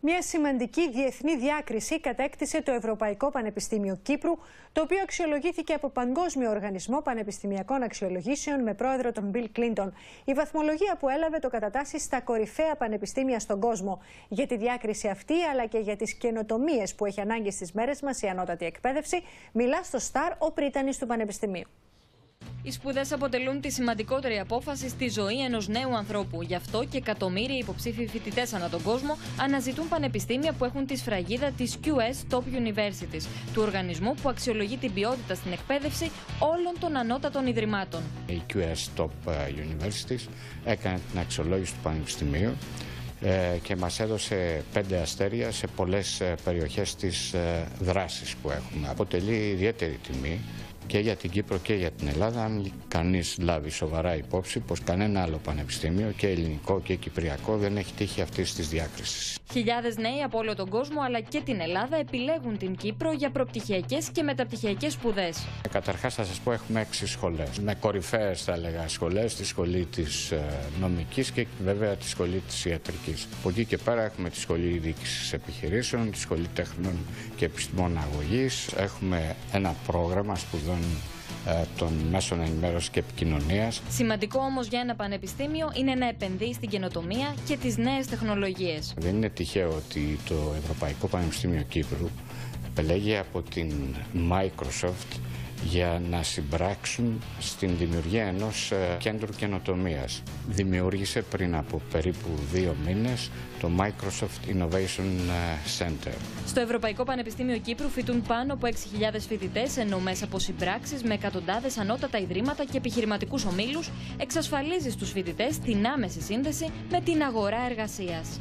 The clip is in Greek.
Μια σημαντική διεθνή διάκριση κατέκτησε το Ευρωπαϊκό Πανεπιστήμιο Κύπρου, το οποίο αξιολογήθηκε από Παγκόσμιο Οργανισμό Πανεπιστημιακών Αξιολογήσεων με πρόεδρο τον Μπιλ Κλίντον. Η βαθμολογία που έλαβε το κατατάσσει στα κορυφαία πανεπιστήμια στον κόσμο. Για τη διάκριση αυτή, αλλά και για τις καινοτομίες που έχει ανάγκη στις μέρες μας η ανώτατη εκπαίδευση, μιλά στο Σταρ ο πρίτανης του Πανεπιστημίου. Οι σπουδές αποτελούν τη σημαντικότερη απόφαση στη ζωή ενός νέου ανθρώπου. Γι' αυτό και εκατομμύρια υποψήφοι φοιτητές ανά τον κόσμο αναζητούν πανεπιστήμια που έχουν τη σφραγίδα της QS Top Universities, του οργανισμού που αξιολογεί την ποιότητα στην εκπαίδευση όλων των ανώτατων ιδρυμάτων. Η QS Top ε, Universities έκανε την αξιολόγηση του πανεπιστημίου ε, και μας έδωσε πέντε αστέρια σε πολλές ε, περιοχές της δράσης που έχουμε. Αποτελεί ιδιαίτερη τιμή και για την Κύπρο και για την Ελλάδα, αν κανείς λάβει σοβαρά υπόψη πως κανένα άλλο πανεπιστήμιο, και ελληνικό και κυπριακό, δεν έχει τύχει αυτής της διάκρισης. Χιλιάδες νέοι από όλο τον κόσμο αλλά και την Ελλάδα επιλέγουν την Κύπρο για προπτυχιακές και μεταπτυχιακές σπουδές. Ε, Καταρχάς, θα σας πω, έχουμε έξι σχολές. Με κορυφαίες, θα έλεγα, σχολές, τη σχολή της ε, νομικής και βέβαια τη σχολή της ιατρικής. Από εκεί και πέρα έχουμε τη σχολή διοίκησης επιχειρήσεων, τη σχολή τέχνων και επιστημών αγωγής. Έχουμε ένα πρόγραμμα σπουδών ε, των μέσων ενημέρωσης και επικοινωνίας. Σημαντικό όμως για ένα πανεπιστήμιο είναι να επενδύει στην καινοτομία και τις νέες τεχνολογίες. Δεν είναι τυχαίο ότι το Ευρωπαϊκό Πανεπιστήμιο Κύπρου επελέγει από την Microsoft για να συμπράξουν στην δημιουργία ενός ε, κέντρου καινοτομίας. Δημιούργησε πριν από περίπου δύο μήνες το Microsoft Innovation ε, Center. Στο Ευρωπαϊκό Πανεπιστήμιο Κύπρου φοιτούν πάνω από 6.000 φοιτητές, ενώ μέσα από συμπράξεις με εκατοντάδες ανώτατα ιδρύματα και επιχειρηματικούς ομίλους εξασφαλίζεις στους φοιτητές την άμεση σύνδεση με την αγορά εργασίας.